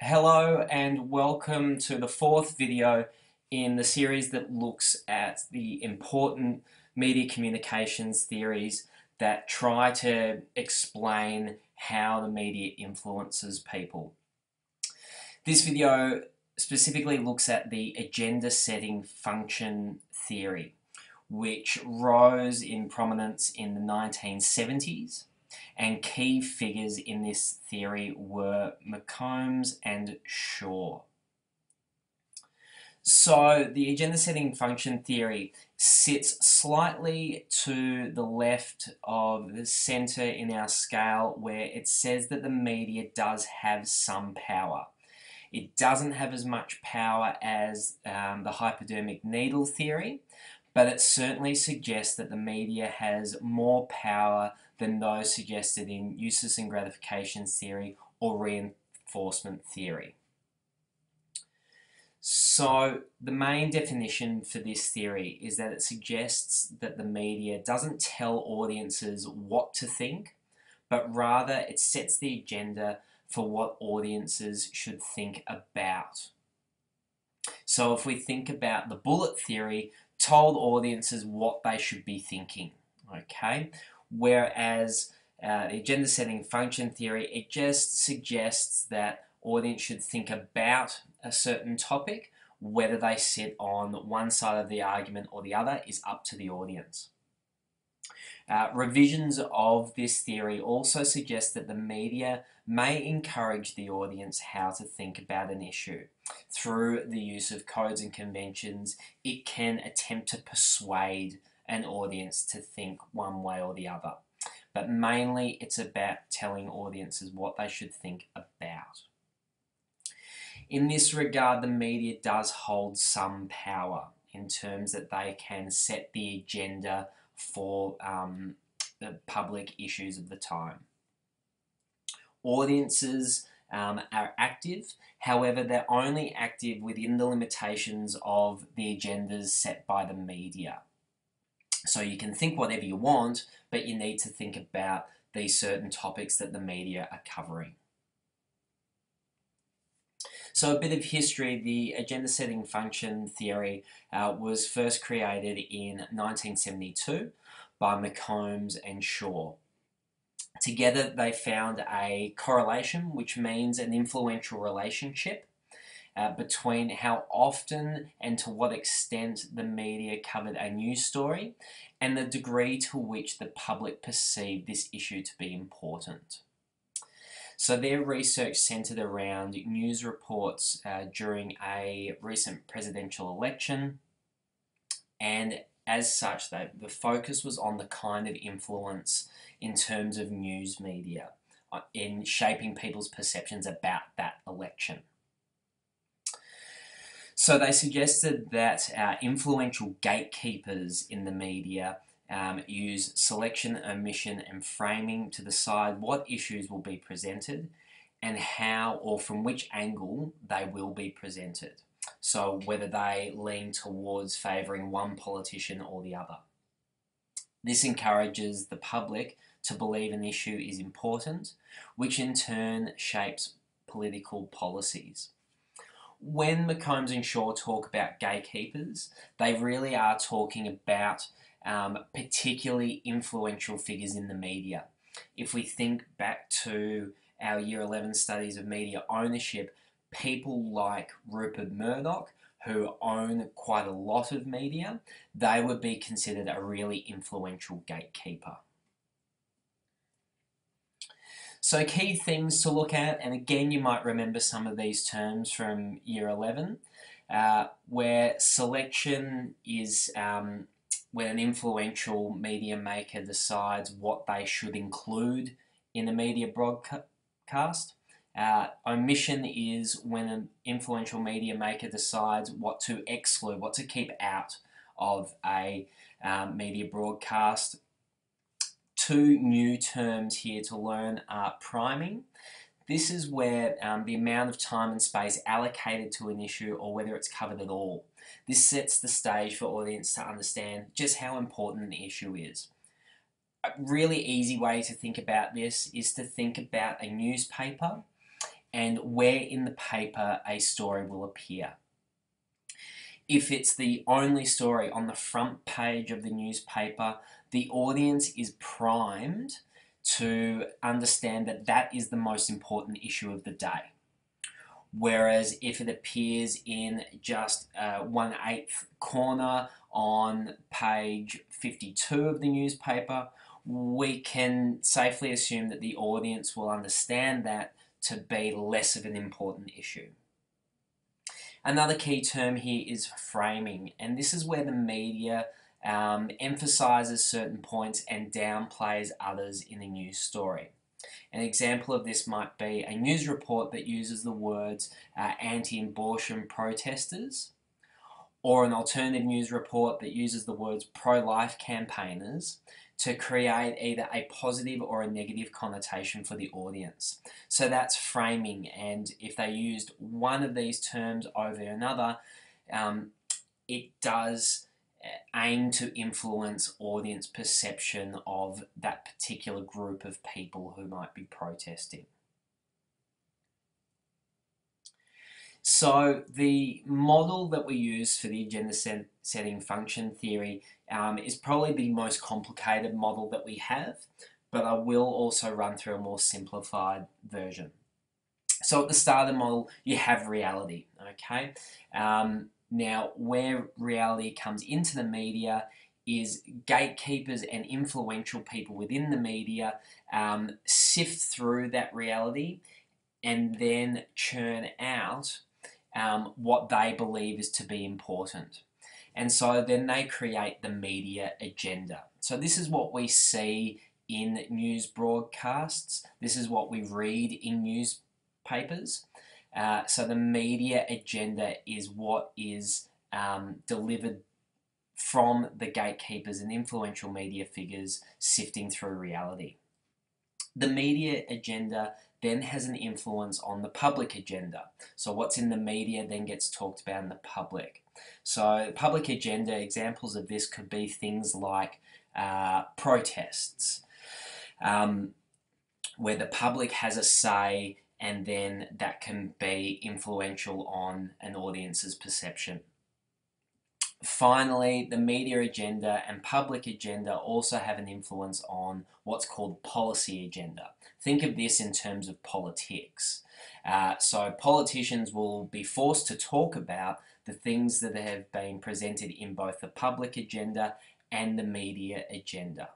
Hello and welcome to the fourth video in the series that looks at the important media communications theories that try to explain how the media influences people. This video specifically looks at the agenda setting function theory which rose in prominence in the 1970s and key figures in this theory were McCombs and Shaw. So the agenda setting function theory sits slightly to the left of the center in our scale where it says that the media does have some power. It doesn't have as much power as um, the hypodermic needle theory, but it certainly suggests that the media has more power than those suggested in uses and gratifications theory or reinforcement theory. So the main definition for this theory is that it suggests that the media doesn't tell audiences what to think, but rather it sets the agenda for what audiences should think about. So if we think about the bullet theory, told audiences what they should be thinking. Okay, whereas uh, the agenda setting function theory, it just suggests that audience should think about a certain topic, whether they sit on one side of the argument or the other is up to the audience. Uh, revisions of this theory also suggest that the media may encourage the audience how to think about an issue. Through the use of codes and conventions, it can attempt to persuade an audience to think one way or the other. But mainly it's about telling audiences what they should think about. In this regard, the media does hold some power in terms that they can set the agenda for um, the public issues of the time. Audiences um, are active, however, they're only active within the limitations of the agendas set by the media. So you can think whatever you want, but you need to think about these certain topics that the media are covering. So a bit of history, the agenda setting function theory uh, was first created in 1972 by McCombs and Shaw. Together they found a correlation, which means an influential relationship uh, between how often and to what extent the media covered a news story and the degree to which the public perceived this issue to be important. So their research centered around news reports uh, during a recent presidential election and as such though the focus was on the kind of influence in terms of news media uh, in shaping people's perceptions about that election. So they suggested that influential gatekeepers in the media um, use selection, omission, and framing to decide what issues will be presented and how or from which angle they will be presented. So whether they lean towards favouring one politician or the other. This encourages the public to believe an issue is important, which in turn shapes political policies. When McCombs and Shaw talk about gatekeepers, they really are talking about um, particularly influential figures in the media. If we think back to our Year 11 studies of media ownership, people like Rupert Murdoch, who own quite a lot of media, they would be considered a really influential gatekeeper. So key things to look at, and again you might remember some of these terms from year 11, uh, where selection is um, when an influential media maker decides what they should include in a media broadcast. Uh, omission is when an influential media maker decides what to exclude, what to keep out of a um, media broadcast. Two new terms here to learn are priming. This is where um, the amount of time and space allocated to an issue or whether it's covered at all. This sets the stage for audience to understand just how important an issue is. A really easy way to think about this is to think about a newspaper and where in the paper a story will appear. If it's the only story on the front page of the newspaper, the audience is primed to understand that that is the most important issue of the day. Whereas if it appears in just uh, one eighth corner on page 52 of the newspaper, we can safely assume that the audience will understand that to be less of an important issue. Another key term here is framing, and this is where the media um, emphasizes certain points and downplays others in a news story. An example of this might be a news report that uses the words uh, anti-abortion protesters, or an alternative news report that uses the words pro-life campaigners to create either a positive or a negative connotation for the audience. So that's framing, and if they used one of these terms over another, um, it does aim to influence audience perception of that particular group of people who might be protesting. So the model that we use for the agenda set setting function theory um, is probably the most complicated model that we have, but I will also run through a more simplified version. So at the start of the model, you have reality, okay? Um, now, where reality comes into the media is gatekeepers and influential people within the media um, sift through that reality and then churn out um, what they believe is to be important. And so then they create the media agenda. So this is what we see in news broadcasts. This is what we read in newspapers. Uh, so the media agenda is what is um, delivered from the gatekeepers and influential media figures sifting through reality. The media agenda then has an influence on the public agenda. So what's in the media then gets talked about in the public. So public agenda examples of this could be things like uh, protests, um, where the public has a say and then that can be influential on an audience's perception. Finally, the media agenda and public agenda also have an influence on what's called policy agenda. Think of this in terms of politics. Uh, so politicians will be forced to talk about the things that have been presented in both the public agenda and the media agenda.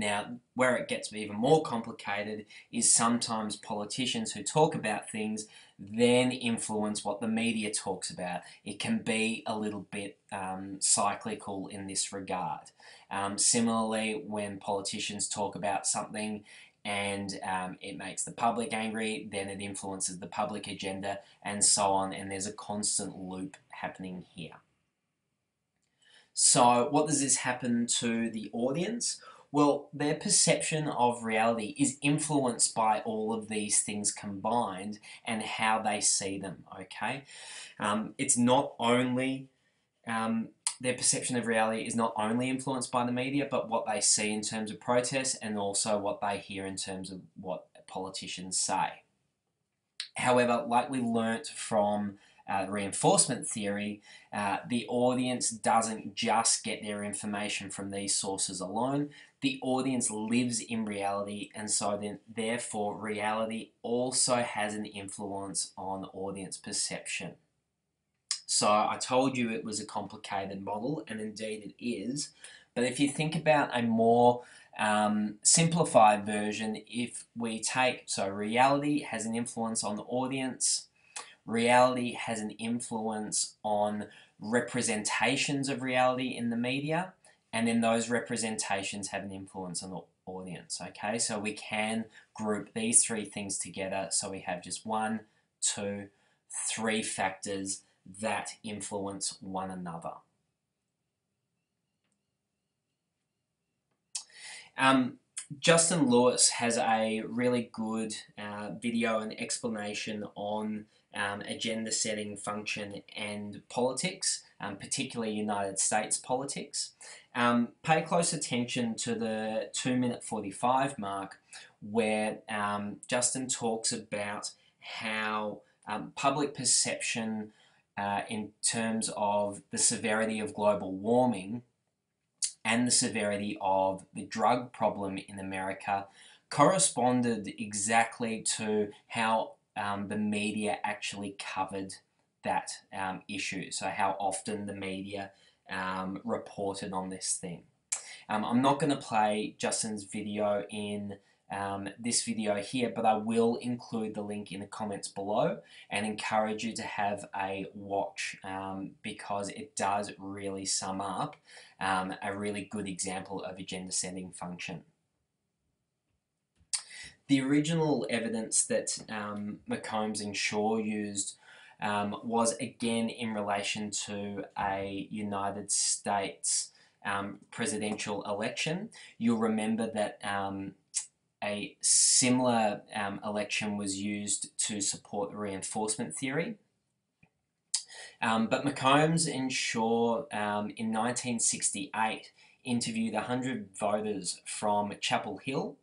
Now, where it gets even more complicated is sometimes politicians who talk about things then influence what the media talks about. It can be a little bit um, cyclical in this regard. Um, similarly, when politicians talk about something and um, it makes the public angry, then it influences the public agenda and so on, and there's a constant loop happening here. So what does this happen to the audience? Well, their perception of reality is influenced by all of these things combined and how they see them, okay? Um, it's not only, um, their perception of reality is not only influenced by the media, but what they see in terms of protests and also what they hear in terms of what politicians say. However, like we learnt from uh, reinforcement theory, uh, the audience doesn't just get their information from these sources alone. The audience lives in reality, and so then, therefore, reality also has an influence on audience perception. So I told you it was a complicated model, and indeed it is. But if you think about a more um, simplified version, if we take, so reality has an influence on the audience, reality has an influence on representations of reality in the media, and then those representations have an influence on the audience. Okay, so we can group these three things together so we have just one, two, three factors that influence one another. Um, Justin Lewis has a really good uh, video and explanation on um, agenda setting function and politics, um, particularly United States politics. Um, pay close attention to the 2 minute 45 mark where um, Justin talks about how um, public perception uh, in terms of the severity of global warming and the severity of the drug problem in America corresponded exactly to how um, the media actually covered that um, issue. So, how often the media um, reported on this thing. Um, I'm not going to play Justin's video in um, this video here, but I will include the link in the comments below and encourage you to have a watch um, because it does really sum up um, a really good example of agenda setting function. The original evidence that um, McCombs and Shaw used um, was again in relation to a United States um, presidential election. You'll remember that um, a similar um, election was used to support the reinforcement theory. Um, but McCombs and Shaw um, in 1968 interviewed 100 voters from Chapel Hill,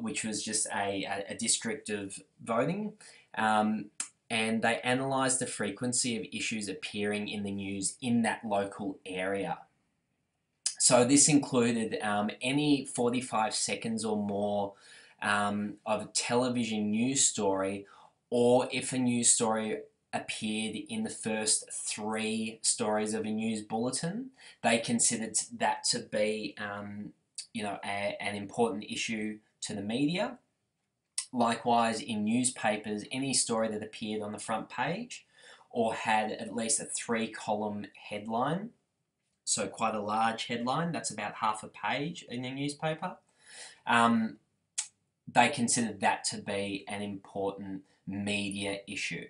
which was just a, a, a district of voting. Um, and they analysed the frequency of issues appearing in the news in that local area. So this included um, any 45 seconds or more um, of a television news story, or if a news story appeared in the first three stories of a news bulletin, they considered that to be, um, you know, a, an important issue to the media. Likewise, in newspapers, any story that appeared on the front page or had at least a three column headline so quite a large headline. That's about half a page in a newspaper. Um, they considered that to be an important media issue.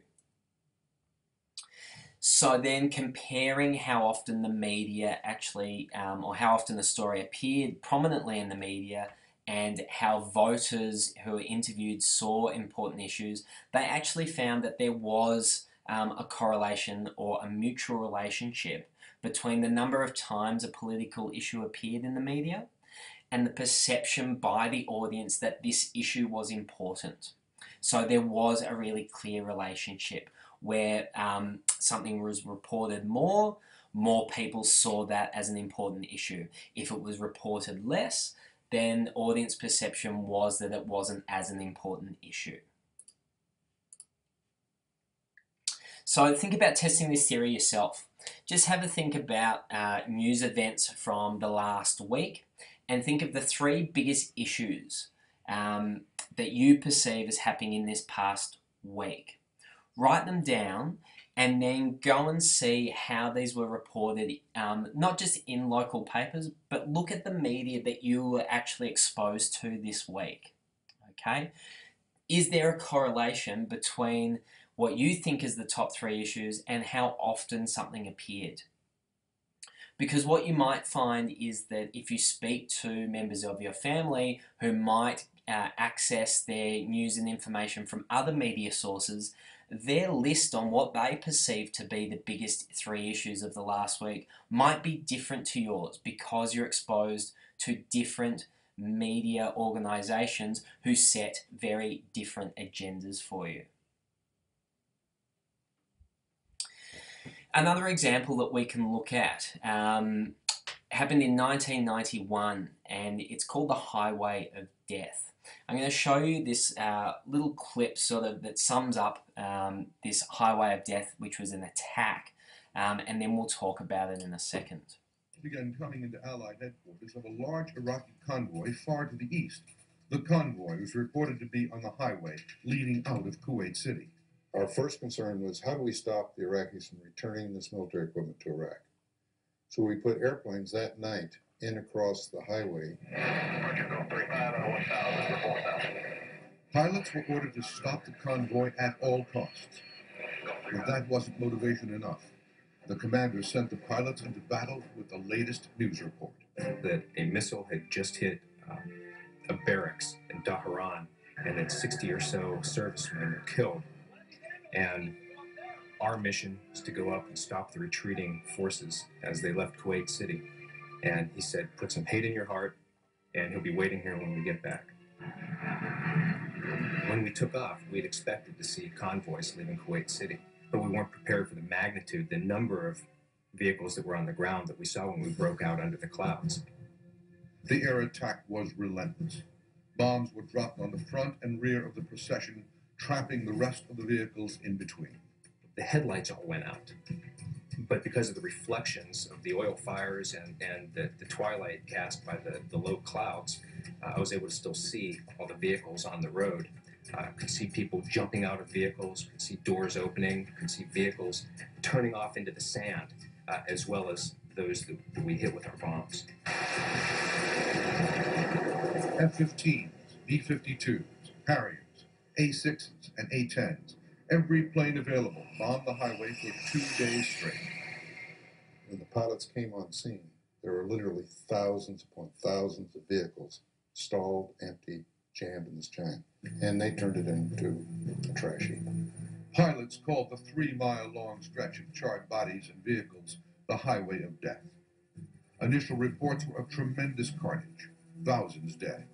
So then comparing how often the media actually, um, or how often the story appeared prominently in the media and how voters who were interviewed saw important issues, they actually found that there was um, a correlation or a mutual relationship between the number of times a political issue appeared in the media and the perception by the audience that this issue was important. So there was a really clear relationship where um, something was reported more, more people saw that as an important issue. If it was reported less, then audience perception was that it wasn't as an important issue. So think about testing this theory yourself. Just have a think about uh, news events from the last week and think of the three biggest issues um, that you perceive as happening in this past week. Write them down and then go and see how these were reported, um, not just in local papers, but look at the media that you were actually exposed to this week. Okay? Is there a correlation between what you think is the top three issues, and how often something appeared. Because what you might find is that if you speak to members of your family who might uh, access their news and information from other media sources, their list on what they perceive to be the biggest three issues of the last week might be different to yours because you're exposed to different media organizations who set very different agendas for you. Another example that we can look at um, happened in 1991 and it's called the Highway of Death. I'm going to show you this uh, little clip sort of that sums up um, this Highway of Death which was an attack um, and then we'll talk about it in a second. Began coming into Allied headquarters of a large Iraqi convoy far to the east. The convoy was reported to be on the highway leading out of Kuwait City. Our first concern was how do we stop the Iraqis from returning this military equipment to Iraq? So we put airplanes that night in across the highway. Pilots were ordered to stop the convoy at all costs. But that wasn't motivation enough. The commander sent the pilots into battle with the latest news report. That a missile had just hit um, a barracks in Dhahran and that 60 or so servicemen were killed and our mission is to go up and stop the retreating forces as they left Kuwait City. And he said, put some hate in your heart, and he'll be waiting here when we get back. when we took off, we'd expected to see convoys leaving Kuwait City, but we weren't prepared for the magnitude, the number of vehicles that were on the ground that we saw when we broke out under the clouds. The air attack was relentless. Bombs were dropped on the front and rear of the procession, trapping the rest of the vehicles in between. The headlights all went out, but because of the reflections of the oil fires and, and the, the twilight cast by the, the low clouds, uh, I was able to still see all the vehicles on the road. Uh, could see people jumping out of vehicles, could see doors opening, could see vehicles turning off into the sand, uh, as well as those that, we hit with our bombs. F 15s, B 52s, Harriers, A 6s, and A 10s, every plane available bombed the highway for two days straight. When the pilots came on scene, there were literally thousands upon thousands of vehicles stalled, empty, jammed in this jam. And they turned it into a trash heap. Pilots called the three mile long stretch of charred bodies and vehicles the highway of death. Initial reports were of tremendous carnage, thousands dead.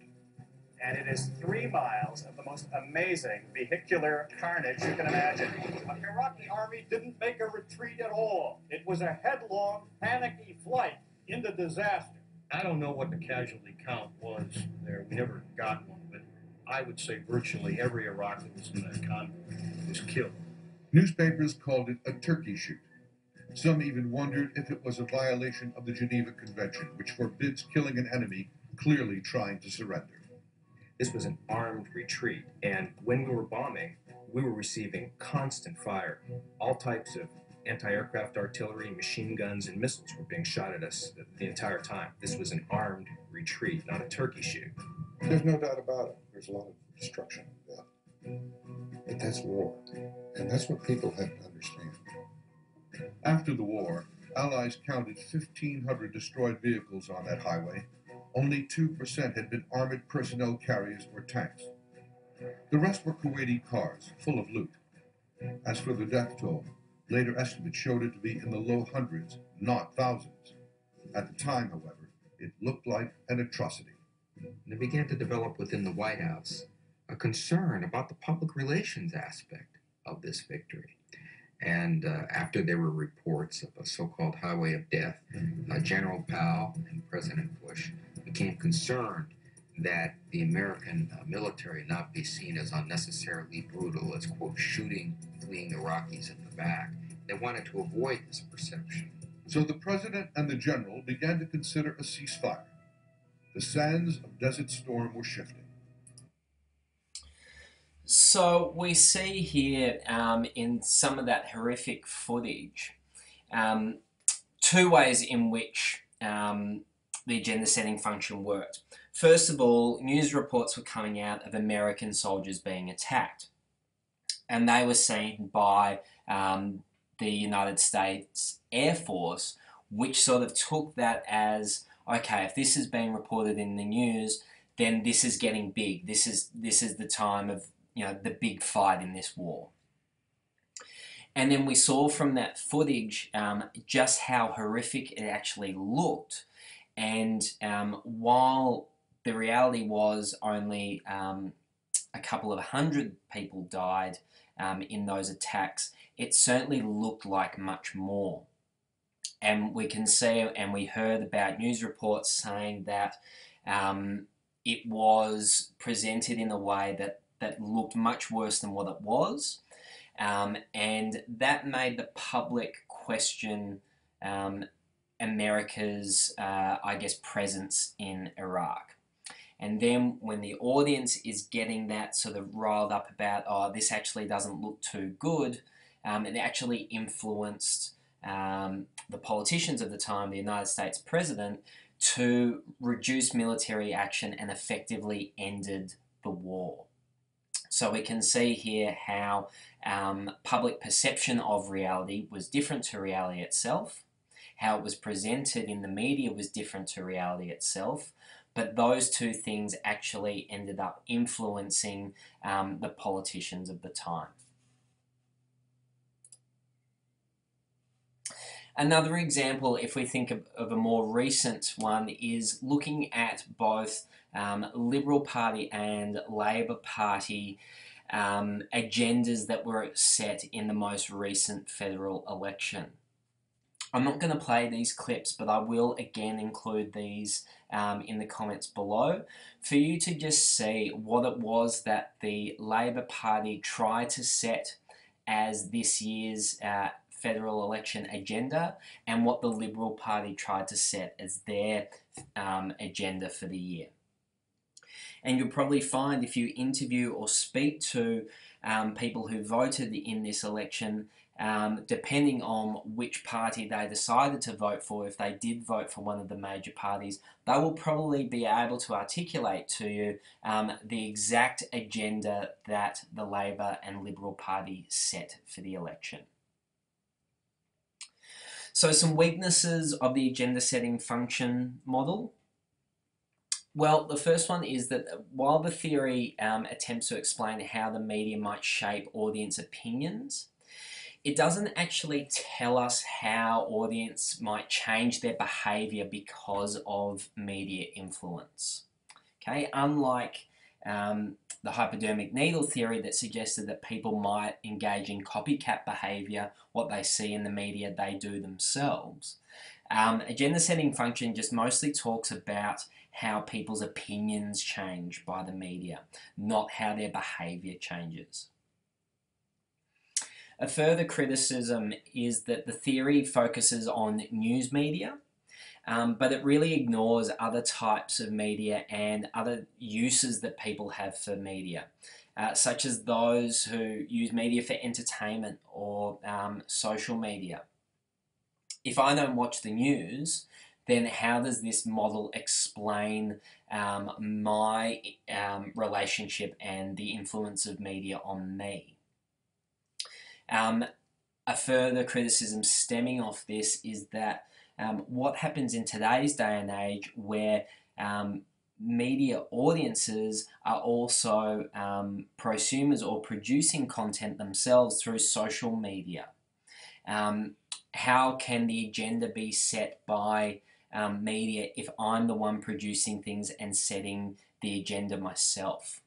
And it is three miles of the most amazing vehicular carnage you can imagine. The Iraqi army didn't make a retreat at all. It was a headlong, panicky flight into disaster. I don't know what the casualty count was there. We never got one, but I would say virtually every Iraqi that was in that convoy was killed. Newspapers called it a turkey shoot. Some even wondered if it was a violation of the Geneva Convention, which forbids killing an enemy clearly trying to surrender. This was an armed retreat, and when we were bombing, we were receiving constant fire. All types of anti aircraft artillery, machine guns, and missiles were being shot at us the, the entire time. This was an armed retreat, not a turkey shoot. There's no doubt about it. There's a lot of destruction and death. But that's war. And that's what people have to understand. After the war, Allies counted 1,500 destroyed vehicles on that highway. Only 2% had been armored personnel carriers or tanks. The rest were Kuwaiti cars, full of loot. As for the death toll, later estimates showed it to be in the low hundreds, not thousands. At the time, however, it looked like an atrocity. There began to develop within the White House a concern about the public relations aspect of this victory. And uh, after there were reports of a so called highway of death, uh, General Powell and President Bush became concerned that the American uh, military not be seen as unnecessarily brutal, as, quote, shooting fleeing Iraqis in the back. They wanted to avoid this perception. So the president and the general began to consider a ceasefire. The sands of Desert Storm were shifting. So we see here um, in some of that horrific footage um, two ways in which um, the agenda setting function worked. First of all, news reports were coming out of American soldiers being attacked, and they were seen by um, the United States Air Force, which sort of took that as okay, if this is being reported in the news, then this is getting big. This is this is the time of you know the big fight in this war. And then we saw from that footage um, just how horrific it actually looked. And um, while the reality was only um, a couple of hundred people died um, in those attacks, it certainly looked like much more. And we can see, and we heard about news reports saying that um, it was presented in a way that, that looked much worse than what it was. Um, and that made the public question um, America's, uh, I guess, presence in Iraq. And then when the audience is getting that sort of riled up about, oh, this actually doesn't look too good, um, it actually influenced um, the politicians of the time, the United States president, to reduce military action and effectively ended the war. So we can see here how um, public perception of reality was different to reality itself, how it was presented in the media was different to reality itself, but those two things actually ended up influencing um, the politicians of the time. Another example, if we think of, of a more recent one, is looking at both um, Liberal Party and Labor Party um, agendas that were set in the most recent federal election. I'm not going to play these clips, but I will again include these um, in the comments below for you to just see what it was that the Labor Party tried to set as this year's uh, federal election agenda and what the Liberal Party tried to set as their um, agenda for the year. And you'll probably find if you interview or speak to um, people who voted in this election, um, depending on which party they decided to vote for, if they did vote for one of the major parties, they will probably be able to articulate to you um, the exact agenda that the Labor and Liberal Party set for the election. So some weaknesses of the agenda setting function model. Well, the first one is that while the theory um, attempts to explain how the media might shape audience opinions, it doesn't actually tell us how audience might change their behavior because of media influence. Okay, unlike um, the hypodermic needle theory that suggested that people might engage in copycat behavior, what they see in the media, they do themselves. Um, agenda setting function just mostly talks about how people's opinions change by the media, not how their behavior changes. A further criticism is that the theory focuses on news media um, but it really ignores other types of media and other uses that people have for media, uh, such as those who use media for entertainment or um, social media. If I don't watch the news, then how does this model explain um, my um, relationship and the influence of media on me? Um, a further criticism stemming off this is that um, what happens in today's day and age where um, media audiences are also um, prosumers or producing content themselves through social media. Um, how can the agenda be set by um, media if I'm the one producing things and setting the agenda myself?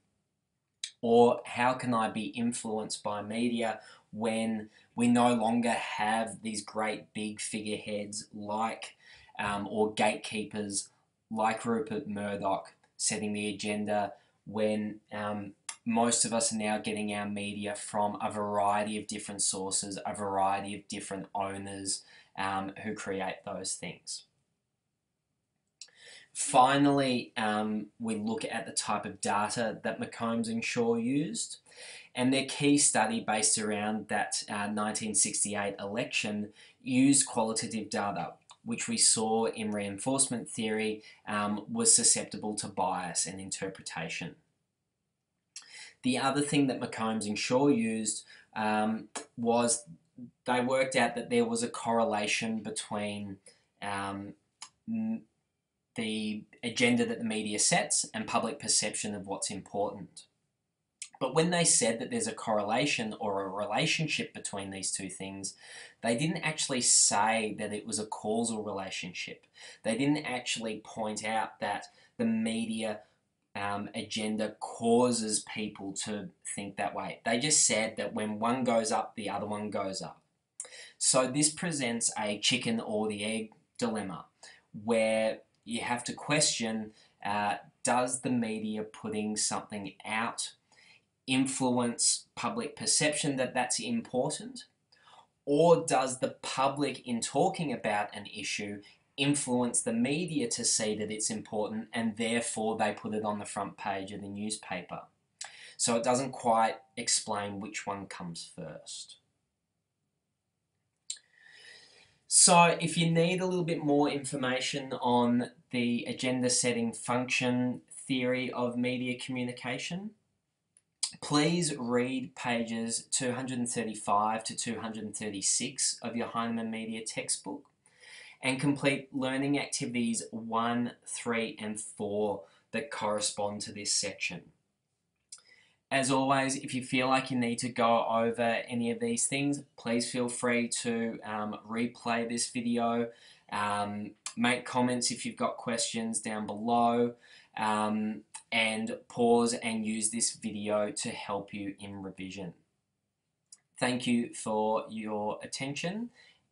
Or how can I be influenced by media when we no longer have these great big figureheads like um, or gatekeepers like Rupert Murdoch setting the agenda when um, most of us are now getting our media from a variety of different sources, a variety of different owners um, who create those things. Finally, um, we look at the type of data that McCombs and Shaw used. And their key study based around that uh, 1968 election used qualitative data, which we saw in reinforcement theory um, was susceptible to bias and interpretation. The other thing that McCombs and Shaw used um, was they worked out that there was a correlation between um, the agenda that the media sets and public perception of what's important. But when they said that there's a correlation or a relationship between these two things, they didn't actually say that it was a causal relationship. They didn't actually point out that the media um, agenda causes people to think that way. They just said that when one goes up, the other one goes up. So this presents a chicken or the egg dilemma where you have to question uh, does the media putting something out influence public perception that that's important? Or does the public, in talking about an issue, influence the media to see that it's important and therefore they put it on the front page of the newspaper? So it doesn't quite explain which one comes first. So if you need a little bit more information on the agenda setting function theory of media communication, Please read pages 235 to 236 of your Heinemann Media textbook and complete learning activities 1, 3 and 4 that correspond to this section. As always, if you feel like you need to go over any of these things, please feel free to um, replay this video. Um, make comments if you've got questions down below um, and pause and use this video to help you in revision. Thank you for your attention